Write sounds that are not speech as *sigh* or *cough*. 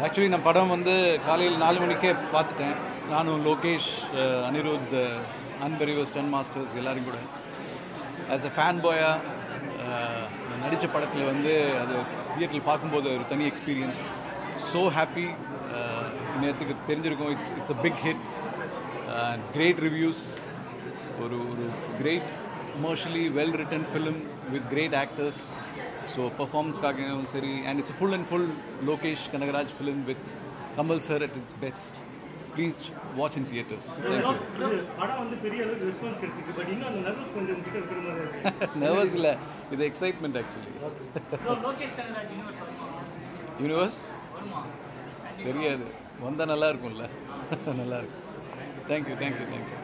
Actually நான் படம் வந்து காலையில் நாலு மணிக்கே பார்த்துட்டேன். நானும் லோகேஷ் அனிருத் அன்பரிவ ஸ்டன் மாஸ்டர்ஸ் எல்லாரும் கூட. ஆஸ் அ ஃபேன் பாயாக நடித்த படத்தில் வந்து அது தியேட்டரில் பார்க்கும்போது ஒரு தனி எக்ஸ்பீரியன்ஸ் ஸோ ஹாப்பி நேற்றுக்கு தெரிஞ்சிருக்கும். It's it's a big hit great reviews ஒரு ஒரு great commercially well written film with great actors so பர்ஃபார்மன்ஸ்க்காகவும் சரி and it's full and full Lokesh Kanagaraj film with Kamal sir at its best please watch in theatres nervous இல்லை. இது excitement actually universe தெரியாது. வந்தால் நல்லா இருக்கும்ல. *laughs* நல்லா இருக்கும். Thank you thank you thank you